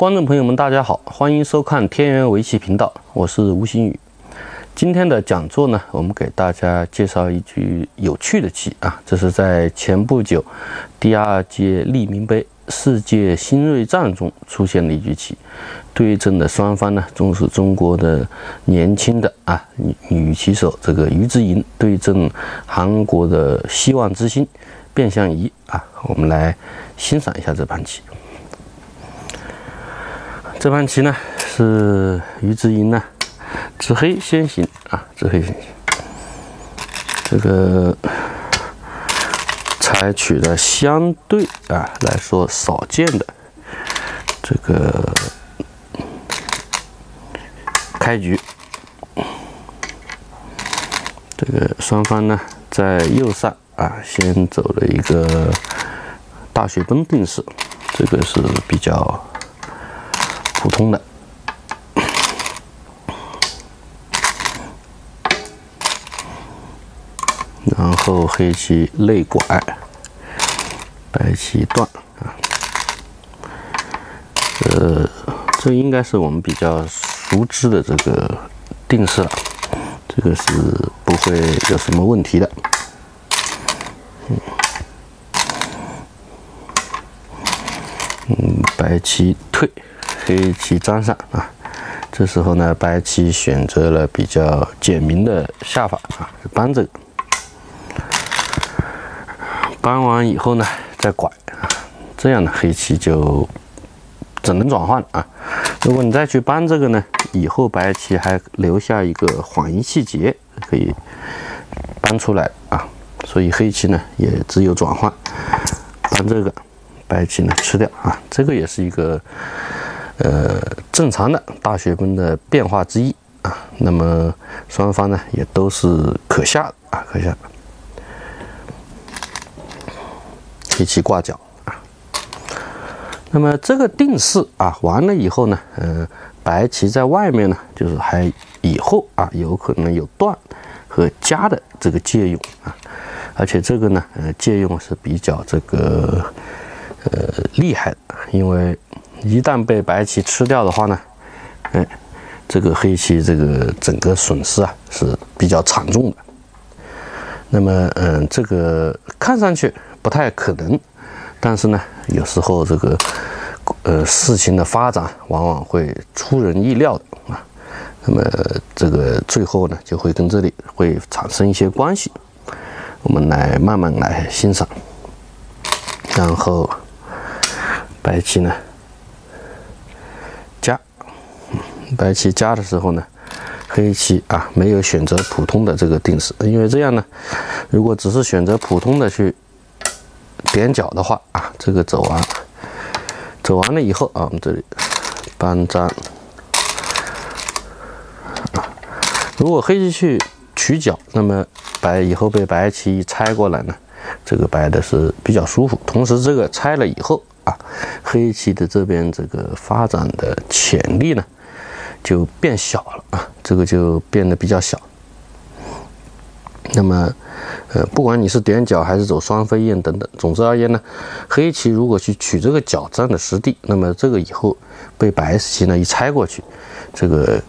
观众朋友们，大家好，欢迎收看天元围棋频道，我是吴新宇。今天的讲座呢，我们给大家介绍一局有趣的棋啊，这是在前不久第二届利民杯世界新锐战中出现的一局棋。对阵的双方呢，都是中国的年轻的啊女女棋手，这个于之莹对阵韩国的希望之星卞相宜啊，我们来欣赏一下这盘棋。这盘棋呢是于之莹呢，执黑先行啊，执黑先行。这个采取的相对啊来说少见的这个开局。这个双方呢在右上啊先走了一个大雪崩定式，这个是比较。普通的，然后黑棋内拐，白棋断啊，呃，这应该是我们比较熟知的这个定式了，这个是不会有什么问题的。嗯，嗯，白棋退。黑棋粘上啊，这时候呢，白棋选择了比较简明的下法啊，搬这个，搬完以后呢，再拐。啊，这样呢，黑棋就只能转换啊。如果你再去搬这个呢，以后白棋还留下一个缓一气节可以搬出来啊，所以黑棋呢也只有转换。搬这个，白棋呢吃掉啊，这个也是一个。呃，正常的大雪崩的变化之一啊，那么双方呢也都是可下的啊，可下的。黑棋挂角啊，那么这个定式啊完了以后呢，呃，白棋在外面呢，就是还以后啊有可能有断和加的这个借用啊，而且这个呢，呃，借用是比较这个呃厉害的，因为。一旦被白棋吃掉的话呢，哎，这个黑棋这个整个损失啊是比较惨重的。那么，嗯，这个看上去不太可能，但是呢，有时候这个呃事情的发展往往会出人意料的啊。那么，这个最后呢就会跟这里会产生一些关系。我们来慢慢来欣赏。然后，白棋呢？白棋加的时候呢，黑棋啊没有选择普通的这个定式，因为这样呢，如果只是选择普通的去点角的话啊，这个走完，走完了以后啊，我们这里搬粘啊，如果黑棋去取角，那么白以后被白棋拆过来呢，这个白的是比较舒服，同时这个拆了以后啊，黑棋的这边这个发展的潜力呢。就变小了啊，这个就变得比较小。那么，呃，不管你是点角还是走双飞燕等等，总之而言呢，黑棋如果去取这个角占的实地，那么这个以后被白棋呢一拆过去，这个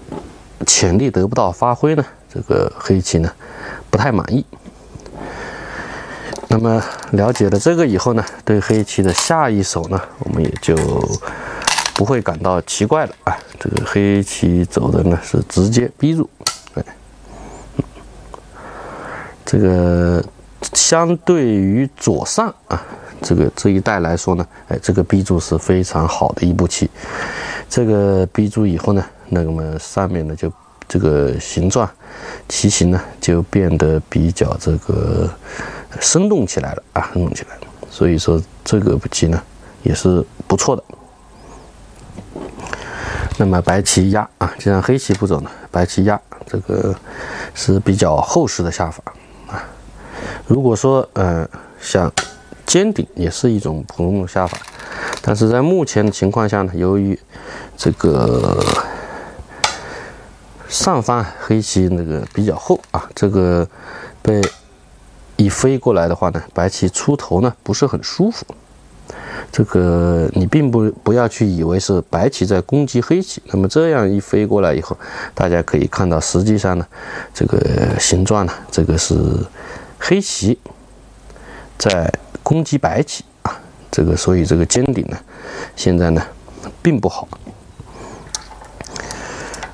潜力得不到发挥呢，这个黑棋呢不太满意。那么了解了这个以后呢，对黑棋的下一手呢，我们也就。不会感到奇怪了啊！这个黑棋走的呢是直接逼入，哎，这个相对于左上啊，这个这一带来说呢，哎，这个逼住是非常好的一步棋。这个逼住以后呢，那么上面呢就这个形状棋形呢就变得比较这个生动起来了啊，生动起来了。所以说这个步棋呢也是不错的。那么白棋压啊，既然黑棋不走呢，白棋压这个是比较厚实的下法啊。如果说呃想尖顶也是一种普通的下法，但是在目前的情况下呢，由于这个上方黑棋那个比较厚啊，这个被一飞过来的话呢，白棋出头呢不是很舒服。这个你并不不要去以为是白棋在攻击黑棋，那么这样一飞过来以后，大家可以看到，实际上呢，这个形状呢，这个是黑棋在攻击白棋啊，这个所以这个尖顶呢，现在呢并不好。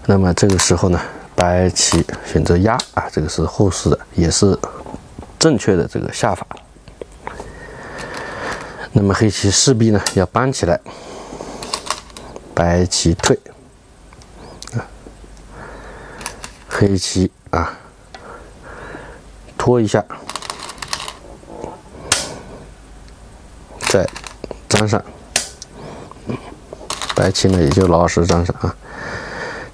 那么这个时候呢，白棋选择压啊，这个是后世的，也是正确的这个下法。那么黑棋势必呢要搬起来，白棋退，黑棋啊拖一下，再粘上，白棋呢也就老老实实粘上啊。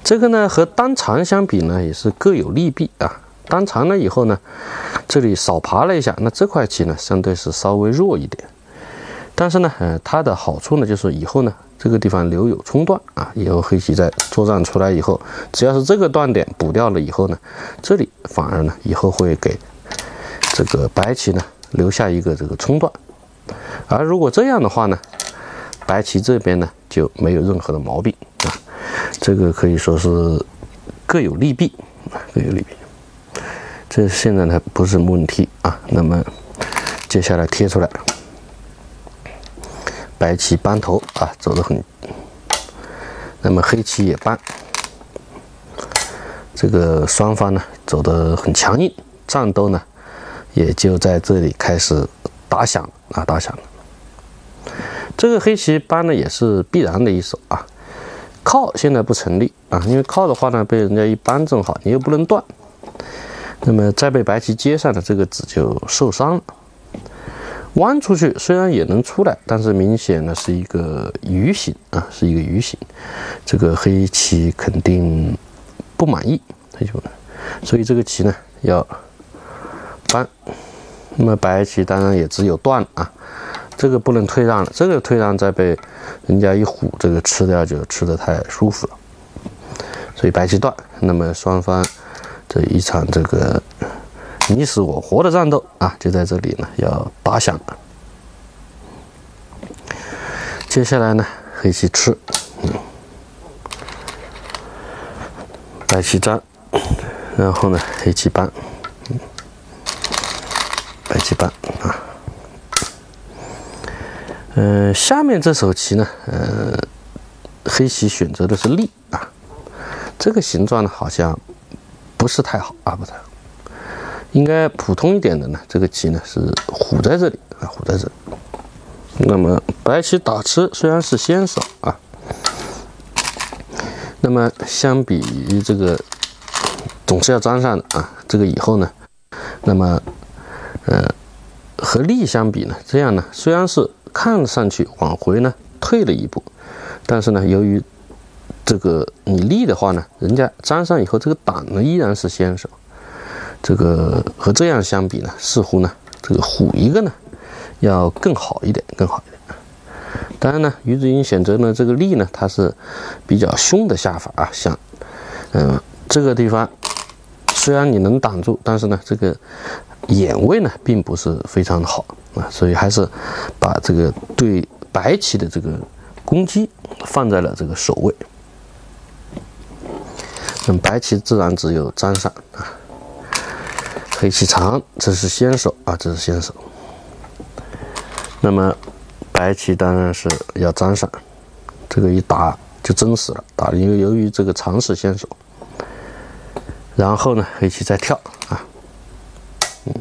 这个呢和单长相比呢也是各有利弊啊。单长了以后呢，这里少爬了一下，那这块棋呢相对是稍微弱一点。但是呢，呃，它的好处呢，就是以后呢，这个地方留有冲段啊，以后黑棋在作战出来以后，只要是这个断点补掉了以后呢，这里反而呢，以后会给这个白棋呢留下一个这个冲段，而如果这样的话呢，白棋这边呢就没有任何的毛病啊，这个可以说是各有利弊啊，各有利弊。这现在呢不是问题啊，那么接下来贴出来。白棋扳头啊，走得很，那么黑棋也搬，这个双方呢走得很强硬，战斗呢也就在这里开始打响啊，打响了。这个黑棋扳呢也是必然的一手啊，靠现在不成立啊，因为靠的话呢被人家一扳正好，你又不能断，那么再被白棋接上的这个子就受伤了。弯出去虽然也能出来，但是明显呢是一个鱼形啊，是一个鱼形，这个黑棋肯定不满意，他就，所以这个棋呢要搬，那么白棋当然也只有断啊，这个不能退让了，这个退让再被人家一虎这个吃掉就吃的太舒服了，所以白棋断，那么双方这一场这个。你死我活的战斗啊，就在这里呢，要打响。接下来呢，黑棋吃，白棋粘，然后呢，黑棋搬，白棋搬啊。嗯，下面这手棋呢，呃，黑棋选择的是立啊，这个形状呢，好像不是太好啊，不太好。应该普通一点的呢，这个棋呢是虎在这里啊，虎在这里。那么白棋打吃虽然是先手啊，那么相比于这个总是要粘上的啊，这个以后呢，那么呃和立相比呢，这样呢虽然是看上去往回呢退了一步，但是呢由于这个你立的话呢，人家粘上以后这个挡呢依然是先手。这个和这样相比呢，似乎呢，这个虎一个呢，要更好一点，更好一点。当然呢，于子英选择呢这个立呢，它是比较凶的下法啊，像，嗯，这个地方虽然你能挡住，但是呢，这个眼位呢并不是非常的好啊，所以还是把这个对白棋的这个攻击放在了这个首位。那么白棋自然只有粘上啊。黑棋长，这是先手啊，这是先手。那么白棋当然是要粘上，这个一打就真死了，打因为由于这个长是先手。然后呢，黑棋再跳啊，嗯，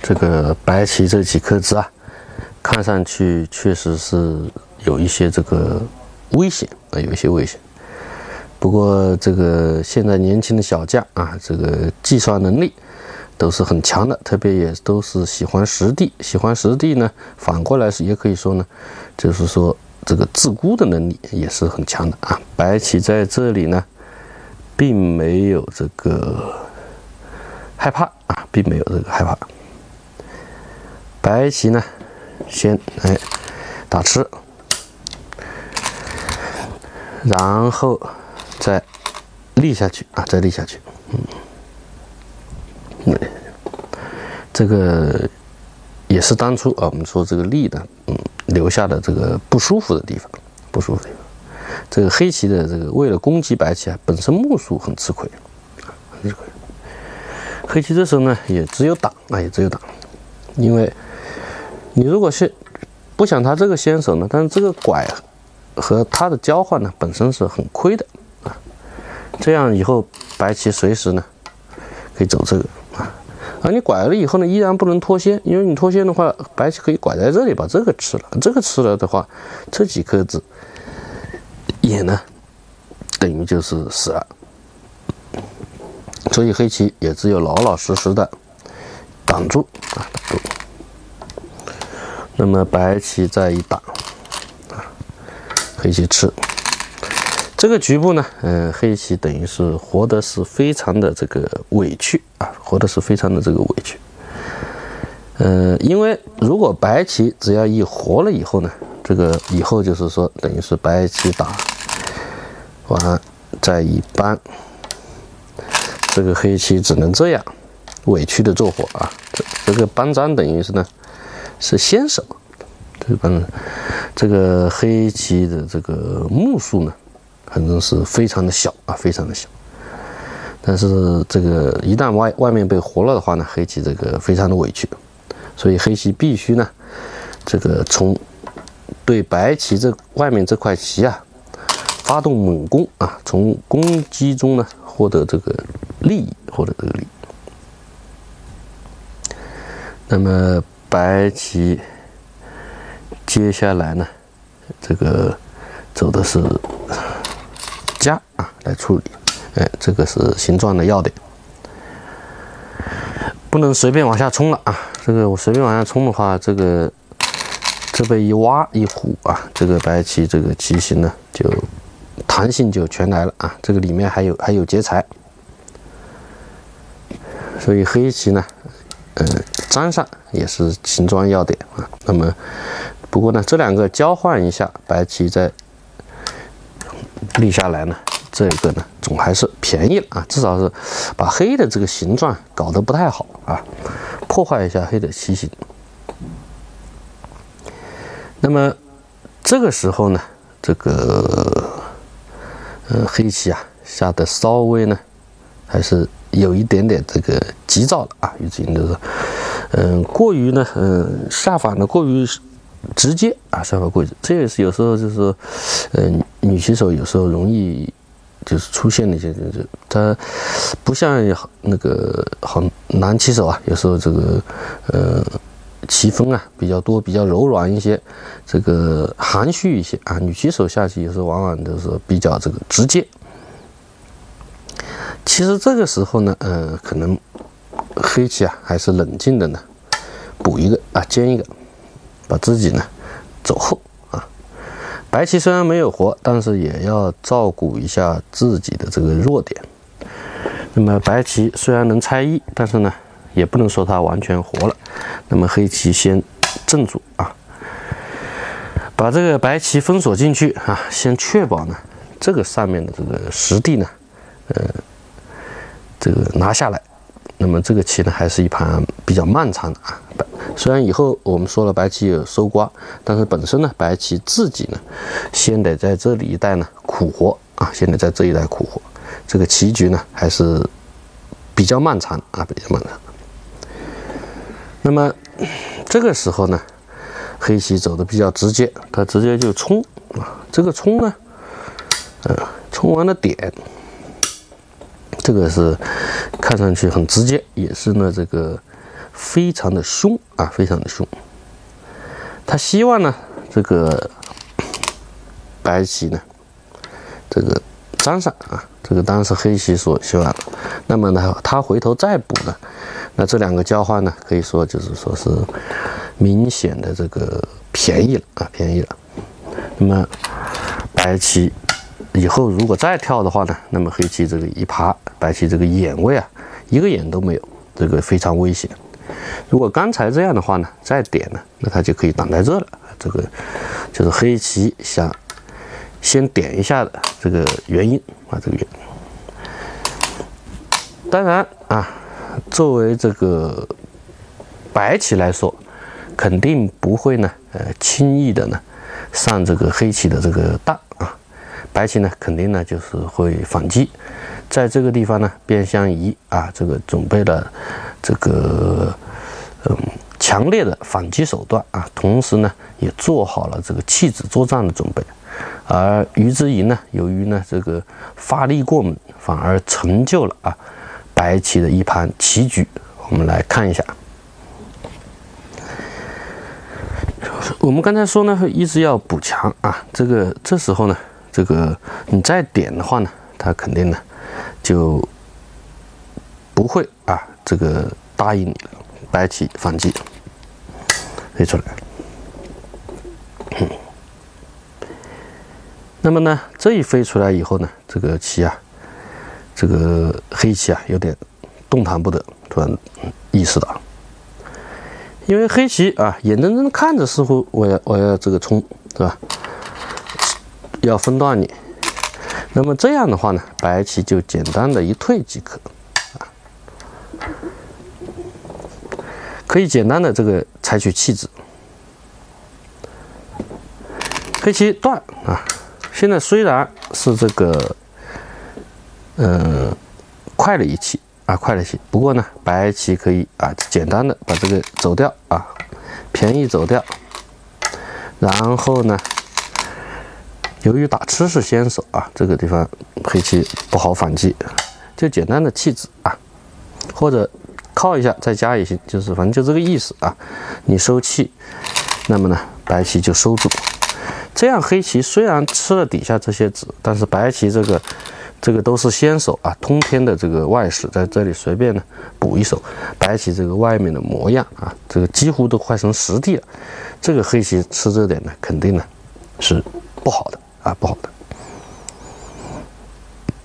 这个白棋这几颗子啊，看上去确实是有一些这个危险啊，有一些危险。不过这个现在年轻的小将啊，这个计算能力都是很强的，特别也都是喜欢实地，喜欢实地呢。反过来是也可以说呢，就是说这个自孤的能力也是很强的啊。白棋在这里呢，并没有这个害怕啊，并没有这个害怕。白棋呢，先哎打吃，然后。再立下去啊！再立下去，嗯，这个也是当初啊，我们说这个立的，嗯，留下的这个不舒服的地方，不舒服地方。这个黑棋的这个为了攻击白棋啊，本身目数很吃亏，很吃亏。黑棋这时候呢，也只有挡啊，也只有挡，因为你如果是不想他这个先手呢，但是这个拐和他的交换呢，本身是很亏的。这样以后白棋随时呢可以走这个啊，而你拐了以后呢，依然不能脱先，因为你脱先的话，白棋可以拐在这里把这个吃了，这个吃了的话，这几颗子也呢等于就是死了。所以黑棋也只有老老实实的挡住啊，挡住。那么白棋再一挡啊，黑棋吃这个局部呢，嗯，黑棋等于是活的是非常的这个委屈啊，活的是非常的这个委屈。嗯，因为如果白棋只要一活了以后呢，这个以后就是说等于是白棋打完再一搬。这个黑棋只能这样委屈的做活啊！这这个扳章等于是呢是先手，这个班这个黑棋的这个目数呢，反正是非常的小啊，非常的小。但是这个一旦外外面被活了的话呢，黑棋这个非常的委屈，所以黑棋必须呢这个从对白棋这外面这块棋啊发动猛攻啊，从攻击中呢获得这个。利益获得这个利益，那么白棋接下来呢，这个走的是加啊来处理，哎，这个是形状的要点，不能随便往下冲了啊！这个我随便往下冲的话，这个这边一挖一虎啊，这个白棋这个棋形呢就弹性就全来了啊！这个里面还有还有劫财。所以黑棋呢，嗯，粘上也是形状要点啊。那么，不过呢，这两个交换一下，白棋在立下来呢，这个呢，总还是便宜了啊。至少是把黑的这个形状搞得不太好啊，破坏一下黑的棋形。那么这个时候呢，这个呃黑棋啊下的稍微呢，还是。有一点点这个急躁了啊，于子英就是，嗯，过于呢，嗯，下法呢过于直接啊，下法过于，这也是有时候就是，嗯，女棋手有时候容易就是出现的一些，就是他不像那个好男棋手啊，有时候这个呃棋风啊比较多，比较柔软一些，这个含蓄一些啊，女棋手下棋有时候往往都是比较这个直接。其实这个时候呢，呃，可能黑棋啊还是冷静的呢，补一个啊，尖一个，把自己呢走后啊。白棋虽然没有活，但是也要照顾一下自己的这个弱点。那么白棋虽然能拆一，但是呢，也不能说它完全活了。那么黑棋先镇住啊，把这个白棋封锁进去啊，先确保呢这个上面的这个实地呢，呃。这个拿下来，那么这个棋呢，还是一盘比较漫长的啊。虽然以后我们说了白棋有收瓜，但是本身呢，白棋自己呢，先得在这里一带呢苦活啊，先得在这一带苦活。这个棋局呢，还是比较漫长啊，比较漫长。那么这个时候呢，黑棋走的比较直接，他直接就冲啊。这个冲呢，呃，冲完了点。这个是看上去很直接，也是呢，这个非常的凶啊，非常的凶。他希望呢，这个白棋呢，这个粘上啊，这个当然是黑棋所希望。那么呢，他回头再补呢，那这两个交换呢，可以说就是说是明显的这个便宜了啊，便宜了。那么白棋。以后如果再跳的话呢，那么黑棋这个一爬，白棋这个眼位啊，一个眼都没有，这个非常危险。如果刚才这样的话呢，再点呢，那它就可以挡在这了。这个就是黑棋想先点一下的这个原因啊，这个原因。当然啊，作为这个白棋来说，肯定不会呢，呃，轻易的呢上这个黑棋的这个当，白棋呢肯定呢就是会反击，在这个地方呢变相移啊，这个准备了这个嗯强烈的反击手段啊，同时呢也做好了这个弃子作战的准备，而于之仪呢，由于呢这个发力过猛，反而成就了啊白棋的一盘棋局，我们来看一下。我们刚才说呢，一直要补强啊，这个这时候呢，这个你再点的话呢，他肯定呢就不会啊，这个答应你，白棋反击飞出来。那么呢，这一飞出来以后呢，这个棋啊，这个黑棋啊，有点动弹不得，突然意识到。因为黑棋啊，眼睁睁看着，似乎我要我要这个冲，是吧？要分段你。那么这样的话呢，白棋就简单的一退即可，啊，可以简单的这个采取弃子。黑棋断啊，现在虽然是这个，嗯，快了一气。啊，快了一些。不过呢，白棋可以啊，简单的把这个走掉啊，便宜走掉。然后呢，由于打吃是先手啊，这个地方黑棋不好反击，就简单的弃子啊，或者靠一下再加也行，就是反正就这个意思啊。你收气，那么呢，白棋就收住。这样黑棋虽然吃了底下这些子，但是白棋这个。这个都是先手啊，通天的这个外势在这里随便呢补一手，白棋这个外面的模样啊，这个几乎都快成实地了。这个黑棋吃这点呢，肯定呢是不好的啊，不好的。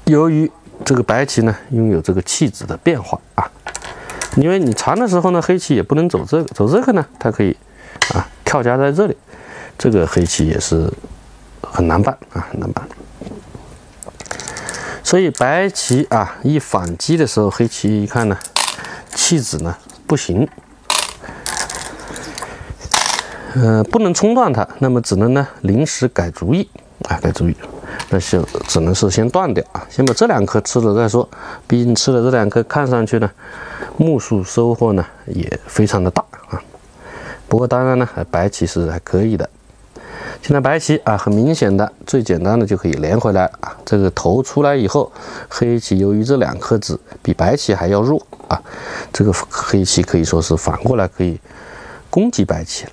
由于这个白棋呢拥有这个气质的变化啊，因为你长的时候呢，黑棋也不能走这个，走这个呢，它可以啊跳夹在这里，这个黑棋也是很难办啊，很难办。所以白棋啊一反击的时候，黑棋一看呢，弃子呢不行，呃不能冲断它，那么只能呢临时改主意啊该注意，那就只能是先断掉啊，先把这两颗吃了再说。毕竟吃了这两颗，看上去呢目数收获呢也非常的大啊。不过当然呢，白棋是还可以的。现在白棋啊，很明显的，最简单的就可以连回来啊。这个头出来以后，黑棋由于这两颗子比白棋还要弱啊，这个黑棋可以说是反过来可以攻击白棋了。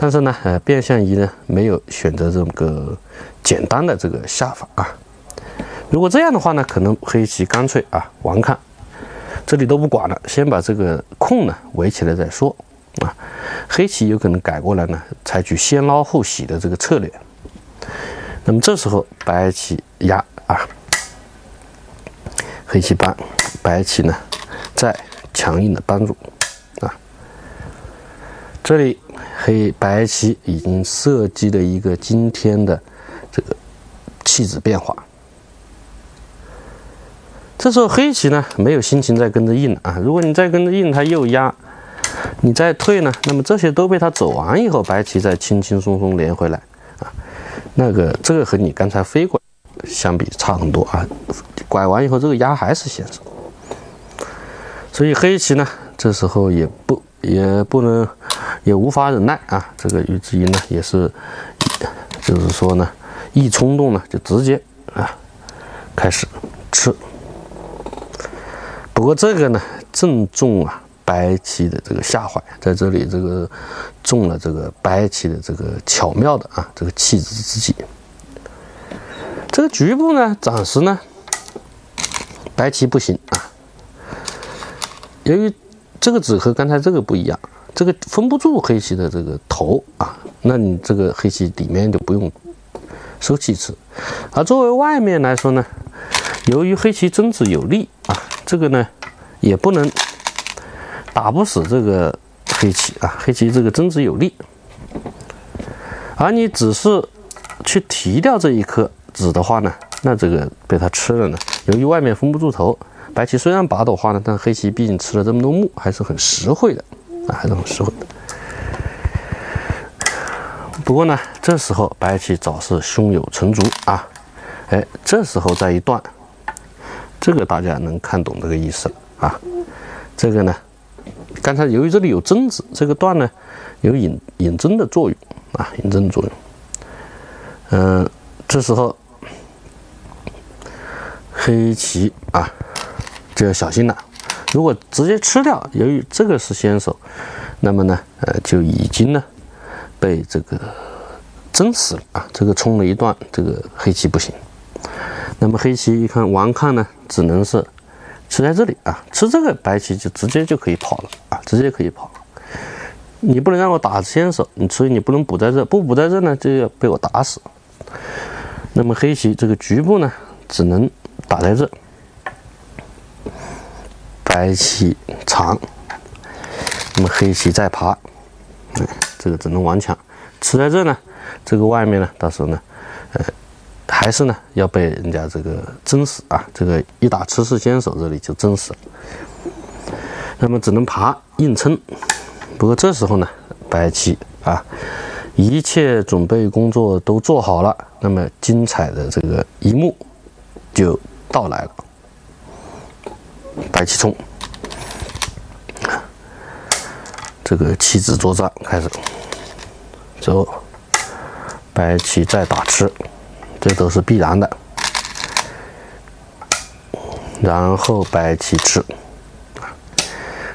但是呢，呃，变相移呢没有选择这么个简单的这个下法啊。如果这样的话呢，可能黑棋干脆啊，完看，这里都不管了，先把这个空呢围起来再说。啊，黑棋有可能改过来呢，采取先捞后洗的这个策略。那么这时候白棋压啊，黑棋扳，白棋呢再强硬的扳住啊。这里黑白棋已经设计了一个今天的这个气质变化。这时候黑棋呢没有心情再跟着硬啊，如果你再跟着硬，他又压。你再退呢，那么这些都被他走完以后，白棋再轻轻松松连回来啊。那个这个和你刚才飞过相比差很多啊。拐完以后，这个压还是先手，所以黑棋呢，这时候也不也不能也无法忍耐啊。这个于之一呢，也是就是说呢，一冲动呢，就直接啊开始吃。不过这个呢，正中啊。白棋的这个下怀，在这里这个中了这个白棋的这个巧妙的啊这个弃子之计。这个局部呢，暂时呢，白棋不行啊。由于这个子和刚才这个不一样，这个封不住黑棋的这个头啊，那你这个黑棋里面就不用收气吃。而作为外面来说呢，由于黑棋争子有力啊，这个呢也不能。打不死这个黑棋啊，黑棋这个争执有力，而你只是去提掉这一颗子的话呢，那这个被他吃了呢。由于外面封不住头，白棋虽然拔朵花呢，但黑棋毕竟吃了这么多目，还是很实惠的啊，还是很实惠的。不过呢，这时候白棋早是胸有成竹啊，哎，这时候再一断，这个大家能看懂这个意思了啊。这个呢，刚才由于这里有针子，这个断呢有引引针的作用啊，引针作用。嗯，这时候黑棋啊就要小心了。如果直接吃掉，由于这个是先手，那么呢，呃，就已经呢被这个蒸死了啊。这个冲了一段，这个黑棋不行。那么黑棋一看王看呢，只能是吃在这里啊，吃这个白棋就直接就可以跑了啊，直接可以跑。你不能让我打先手，你所以你不能补在这，不补在这呢，就要被我打死。那么黑棋这个局部呢，只能打在这。白棋长，那么黑棋再爬，哎，这个只能顽强吃在这呢。这个外面呢，到时候呢，呃，还是呢要被人家这个蒸死啊。这个一打吃士先手，这里就蒸死了。那么只能爬硬撑。不过这时候呢，白棋啊，一切准备工作都做好了，那么精彩的这个一幕就到来了。白棋冲。这个棋子作战开始，走，白棋再打吃，这都是必然的。然后白棋吃，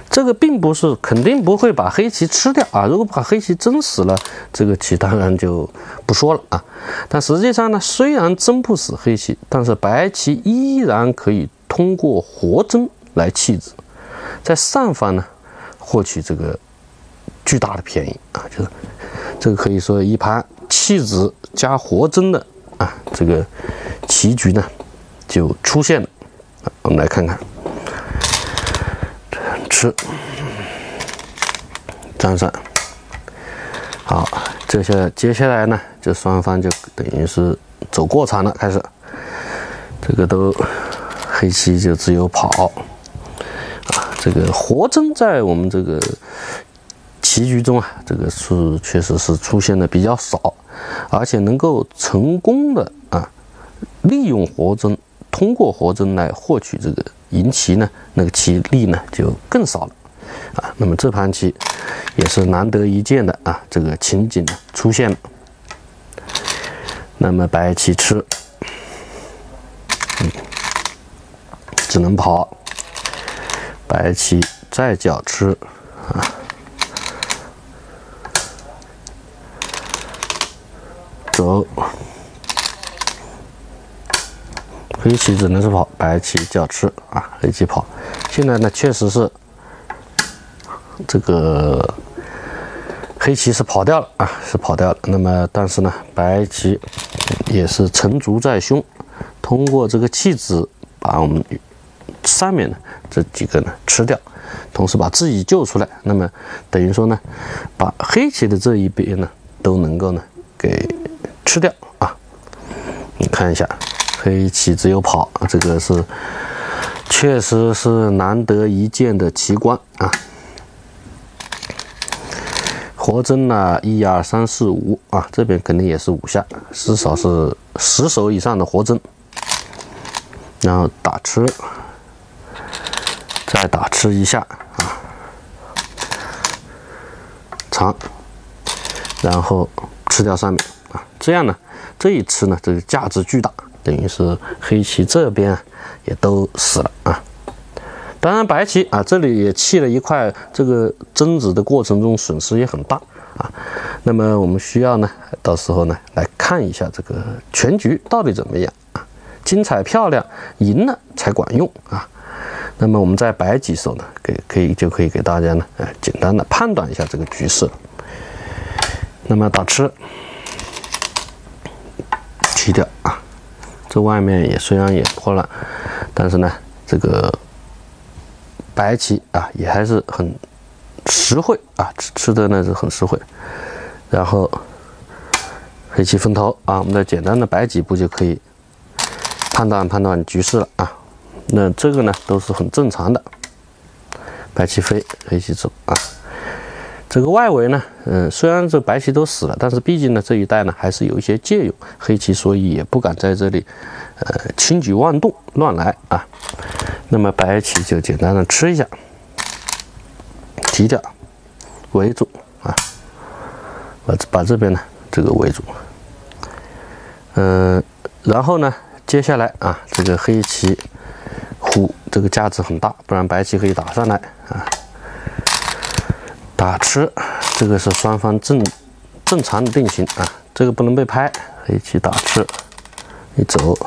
这个并不是肯定不会把黑棋吃掉啊。如果把黑棋蒸死了，这个棋当然就不说了啊。但实际上呢，虽然蒸不死黑棋，但是白棋依然可以通过活蒸来弃子，在上方呢获取这个。巨大的便宜啊，就是这个可以说一盘弃子加活蒸的啊，这个棋局呢就出现了。我们来看看，吃粘上，好，这下接下来呢，就双方就等于是走过场了，开始，这个都黑棋就只有跑啊，这个活针在我们这个。棋局中啊，这个是确实是出现的比较少，而且能够成功的啊，利用活针，通过活针来获取这个赢棋呢，那个棋力呢就更少了啊。那么这盘棋也是难得一见的啊，这个情景呢出现了。那么白棋吃，只能跑，白棋再角吃啊。走，黑棋只能是跑，白棋叫吃啊，黑棋跑。现在呢，确实是这个黑棋是跑掉了啊，是跑掉了。那么，但是呢，白棋也是成竹在胸，通过这个弃子把我们上面的这几个呢吃掉，同时把自己救出来。那么等于说呢，把黑棋的这一边呢都能够呢给。吃掉啊！你看一下，黑棋只有跑，这个是确实是难得一见的奇观啊！活针呢，一二三四五啊，这边肯定也是五下，至少是十手以上的活针。然后打吃，再打吃一下啊，长，然后吃掉上面啊。这样呢，这一吃呢，这个价值巨大，等于是黑棋这边也都死了啊。当然白棋啊，这里也弃了一块，这个争执的过程中损失也很大啊。那么我们需要呢，到时候呢来看一下这个全局到底怎么样啊？精彩漂亮，赢了才管用啊。那么我们在摆几手呢，给可以就可以给大家呢，呃，简单的判断一下这个局势。那么打吃。去掉啊，这外面也虽然也破了，但是呢，这个白棋啊也还是很实惠啊，吃吃的那是很实惠。然后黑棋分头啊，我们再简单的摆几步就可以判断判断局势了啊。那这个呢都是很正常的，白棋飞，黑棋走啊。这个外围呢，嗯，虽然这白棋都死了，但是毕竟呢这一带呢还是有一些借用，黑棋所以也不敢在这里，呃，轻举妄动，乱来啊。那么白棋就简单的吃一下，提掉，围住啊，把把这边呢这个围住，嗯，然后呢，接下来啊，这个黑棋这个价值很大，不然白棋可以打上来啊。打吃，这个是双方正正常的定型啊，这个不能被拍。黑棋打吃，一走，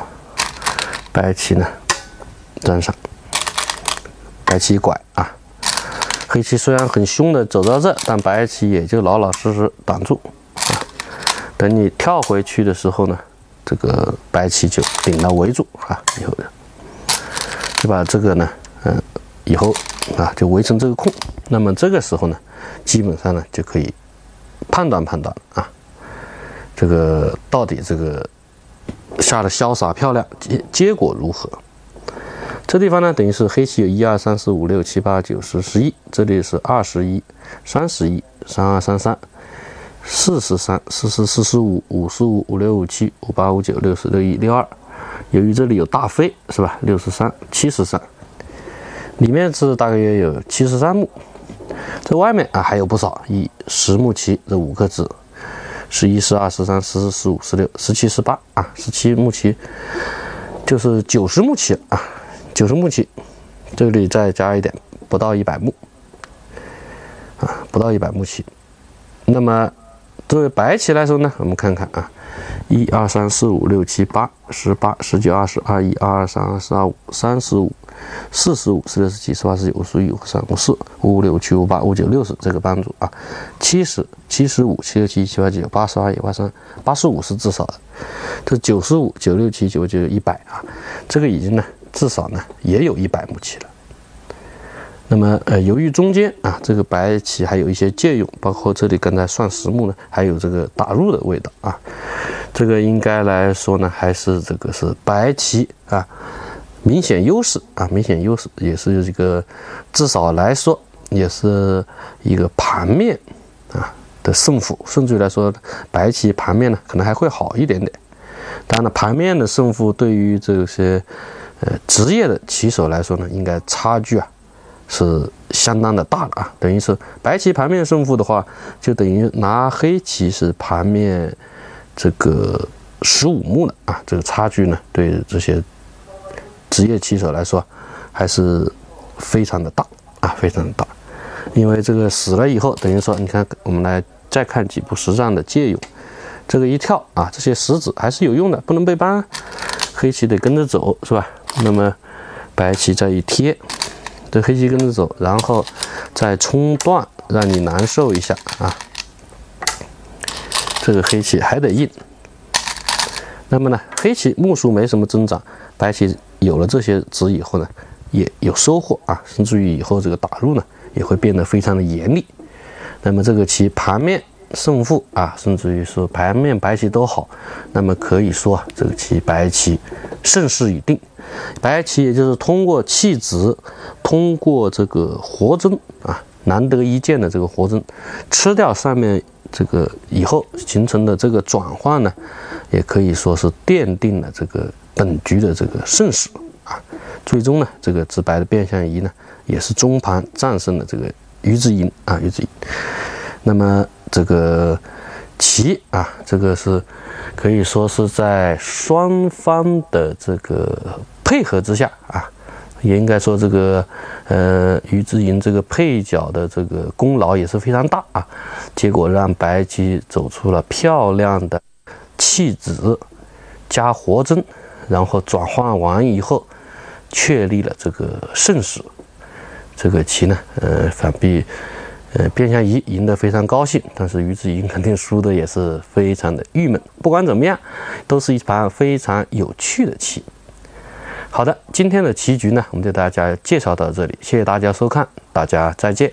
白棋呢粘上，白棋一拐啊，黑棋虽然很凶的走到这，但白棋也就老老实实挡住啊。等你跳回去的时候呢，这个白棋就顶到围住啊，以后的就把这个呢，嗯，以后啊就围成这个空。那么这个时候呢？基本上呢，就可以判断判断啊，这个到底这个下的潇洒漂亮，结结果如何？这地方呢，等于是黑棋有一二三四五六七八九十十一，这里是二十一、三十一、三二三三、四十三、四十四十五、五十五、五六五七、五八五九、六十六一、六二。由于这里有大飞，是吧？六十三、七十三，里面是大约有七十三目。这外面啊还有不少，以十目棋这五个字，十一、十二、十三、十四、十五、十六、十七、十八啊，十七目棋就是九十目棋啊，九十目棋，这里再加一点，不到一百目啊，不到一百目棋。那么作为白棋来说呢，我们看看啊，一二三四五六七八十八十九二十二一二二三二四二五三十五。四十五、十六、十七、十八、十九、五十一、五三、五四、五五六、七五八、五九六十这个班组啊，七十、七十五、七六七、七八九、八十二、一八三、八十五是至少的，这九十五、九六七、九九一百啊，这个已经呢至少呢也有一百目棋了。那么呃，由于中间啊这个白棋还有一些借用，包括这里刚才算十目呢，还有这个打入的味道啊，这个应该来说呢还是这个是白棋啊。明显优势啊，明显优势也是这个，至少来说也是一个盘面啊的胜负。甚至于来说，白棋盘面呢可能还会好一点点。当然了，盘面的胜负对于这些呃职业的棋手来说呢，应该差距啊是相当的大了啊。等于是白棋盘面胜负的话，就等于拿黑棋是盘面这个十五目了啊。这个差距呢，对这些。职业棋手来说，还是非常的大啊，非常的大。因为这个死了以后，等于说，你看，我们来再看几步实战的借用，这个一跳啊，这些石子还是有用的，不能被搬，黑棋得跟着走，是吧？那么白棋再一贴，这黑棋跟着走，然后再冲断，让你难受一下啊。这个黑棋还得硬。那么呢，黑棋目数没什么增长，白棋。有了这些子以后呢，也有收获啊，甚至于以后这个打入呢，也会变得非常的严厉。那么这个棋盘面胜负啊，甚至于说盘面白棋都好，那么可以说这个棋白棋胜势已定。白棋也就是通过弃子，通过这个活针啊，难得一见的这个活针，吃掉上面这个以后形成的这个转换呢，也可以说是奠定了这个。本局的这个胜势啊，最终呢，这个直白的变相移呢，也是中盘战胜了这个于之赢啊，于之赢。那么这个棋啊，这个是可以说是在双方的这个配合之下啊，也应该说这个呃于之莹这个配角的这个功劳也是非常大啊。结果让白棋走出了漂亮的弃子加活针。然后转换完以后，确立了这个胜势。这个棋呢，呃，反壁，呃，变相一赢得非常高兴，但是于子赢肯定输的也是非常的郁闷。不管怎么样，都是一盘非常有趣的棋。好的，今天的棋局呢，我们就大家介绍到这里，谢谢大家收看，大家再见。